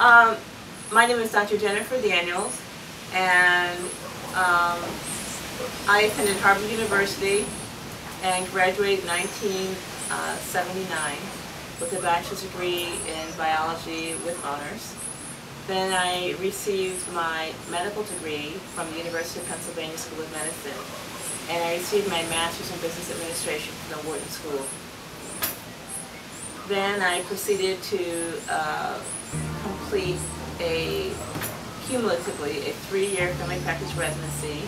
Um, my name is Dr. Jennifer Daniels, and um, I attended Harvard University and graduated in 1979 with a bachelor's degree in biology with honors. Then I received my medical degree from the University of Pennsylvania School of Medicine, and I received my master's in business administration from the Wharton School. Then I proceeded to uh, complete a, cumulatively, a three-year family practice residency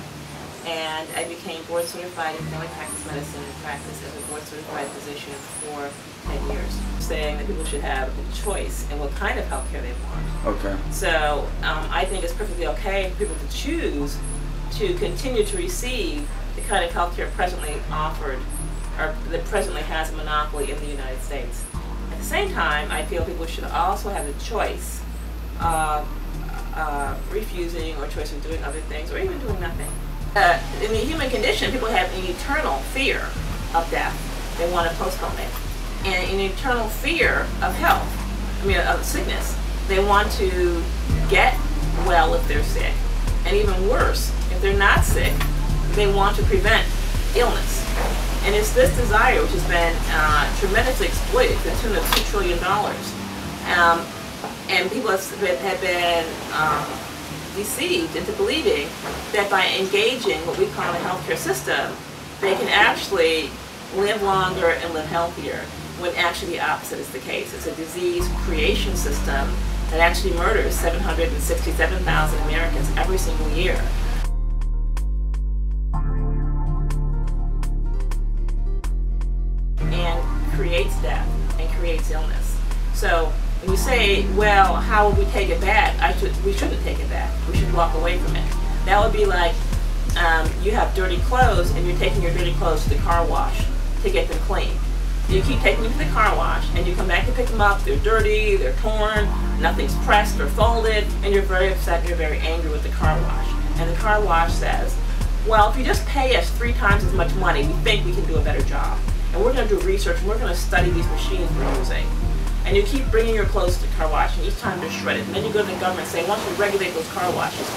and I became board certified in family practice medicine and practiced as a board certified physician for 10 years, saying that people should have a choice in what kind of health care they want. Okay. So um, I think it's perfectly okay for people to choose to continue to receive the kind of health care presently offered or that presently has a monopoly in the United States. At the same time, I feel people should also have the choice of uh, refusing or choice of doing other things or even doing nothing. Uh, in the human condition, people have an eternal fear of death. They want to postpone it. And an eternal fear of health, I mean, of sickness. They want to get well if they're sick. And even worse, if they're not sick, they want to prevent illness. And it's this desire which has been uh, tremendously exploited to the tune of $2 trillion. Um, and people have been um, deceived into believing that by engaging what we call the healthcare system, they can actually live longer and live healthier, when actually the opposite is the case. It's a disease creation system that actually murders 767,000 Americans every single year. And creates death and creates illness. So you say, well, how would we take it back? I should, we shouldn't take it back. We should walk away from it. That would be like um, you have dirty clothes and you're taking your dirty clothes to the car wash to get them clean. You keep taking them to the car wash and you come back to pick them up. They're dirty, they're torn, nothing's pressed or folded, and you're very upset and you're very angry with the car wash. And the car wash says, well, if you just pay us three times as much money, we think we can do a better job. And we're going to do research and we're going to study these machines we're using and you keep bringing your clothes to car wash, and each time they're shredded. And then you go to the government "Want you regulate those car washes,"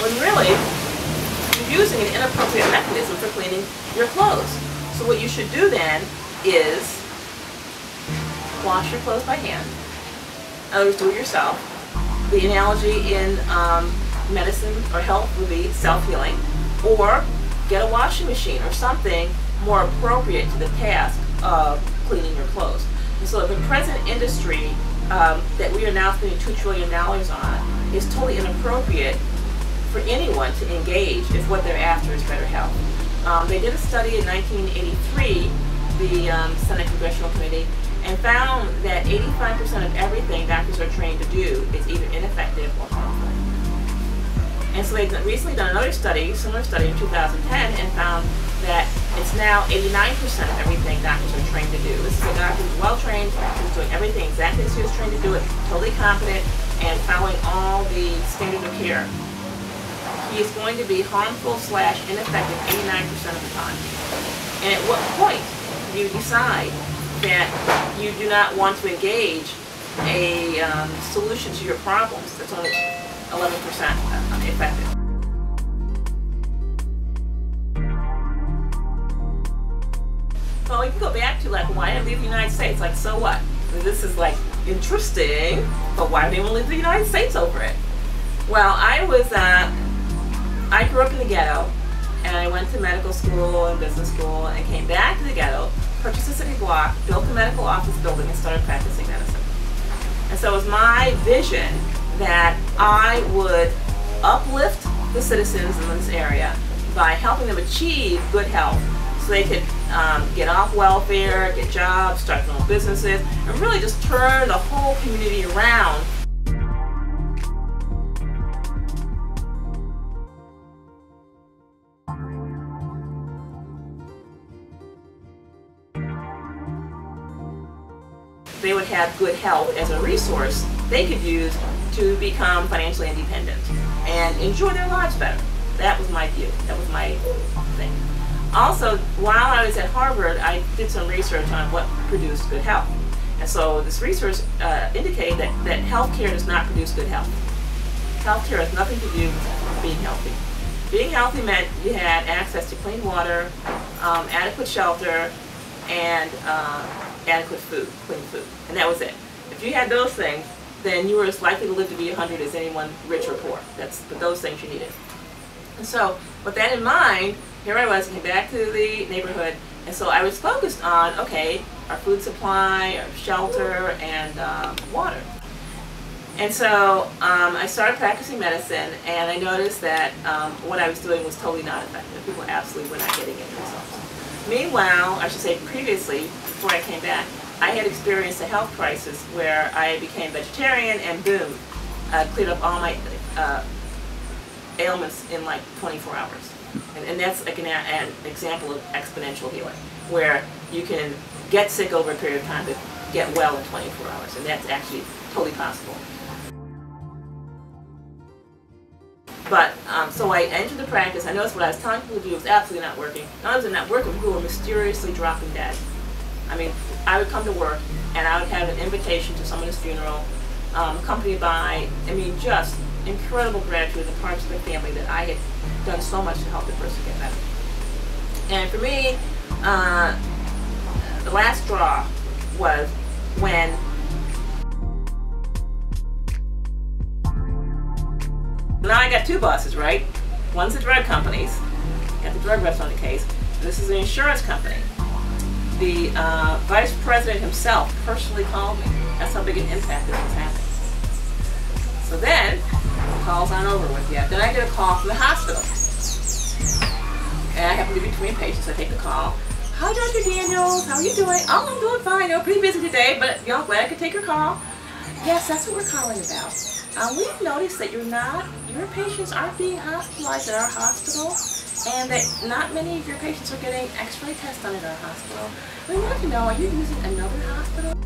when really you're using an inappropriate mechanism for cleaning your clothes. So what you should do then is wash your clothes by hand. In other words, do it yourself. The analogy in um, medicine or health would be self-healing, or get a washing machine or something more appropriate to the task of cleaning your clothes. So the present industry um, that we are now spending $2 trillion on is totally inappropriate for anyone to engage if what they're after is better health. Um, they did a study in 1983, the um, Senate Congressional Committee, and found that 85% of everything doctors are trained to do is either ineffective or harmful. And so they've recently done another study, similar study in 2010, and found that it's now 89% of everything doctors are trained to do. This is a doctor who's well trained, who's doing everything exactly as he was trained to do it, totally competent, and following all the standards of care. He is going to be harmful slash ineffective 89% of the time. And at what point do you decide that you do not want to engage a um, solution to your problems that's only 11% effective? Well, you can go back to like, why did they leave the United States? Like, so what? This is like interesting, but why did to leave the United States over it? Well, I was, uh, I grew up in the ghetto, and I went to medical school and business school, and came back to the ghetto, purchased a city block, built a medical office building, and started practicing medicine. And so it was my vision that I would uplift the citizens in this area by helping them achieve good health so they could um, get off welfare, get jobs, start their own businesses, and really just turn the whole community around. They would have good health as a resource they could use to become financially independent and enjoy their lives better. That was my view. That was my thing. Also, while I was at Harvard, I did some research on what produced good health. And so this research uh, indicated that, that healthcare does not produce good health. Healthcare has nothing to do with being healthy. Being healthy meant you had access to clean water, um, adequate shelter, and uh, adequate food, clean food. And that was it. If you had those things, then you were as likely to live to be 100 as anyone rich or poor. That's but those things you needed. And so, with that in mind, here I was, came back to the neighborhood, and so I was focused on, okay, our food supply, our shelter, and um, water. And so um, I started practicing medicine, and I noticed that um, what I was doing was totally not effective. People absolutely were not getting any results. Meanwhile, I should say previously, before I came back, I had experienced a health crisis where I became vegetarian, and boom, uh, cleared up all my uh, ailments in like 24 hours. And, and that's like an, an example of exponential healing, where you can get sick over a period of time but get well in 24 hours, and that's actually totally possible. But, um, so I entered the practice, I noticed what I was telling people to do was absolutely not working. Not only was not working, people were mysteriously dropping dead. I mean, I would come to work, and I would have an invitation to someone's funeral, um, accompanied by, I mean, just incredible gratitude and parts of the family that I had done so much to help the person get better. And for me, uh, the last straw was when now I got two bosses, right? One's the drug companies, got the drug reps on the case. This is an insurance company. The uh, vice president himself personally called me. That's how big an impact this was having. So then, the call's on over with yet. Then I get a call from the hospital. And I happen to be between patients. I take the call. Hi, Dr. Daniels. How are you doing? Oh, I'm doing fine. I'm pretty busy today, but y'all glad I could take your call. Yes, that's what we're calling about. Um, we've noticed that you're not, your patients aren't being hospitalized at our hospital, and that not many of your patients are getting x-ray tests done at our hospital. We want to know, are you using another hospital?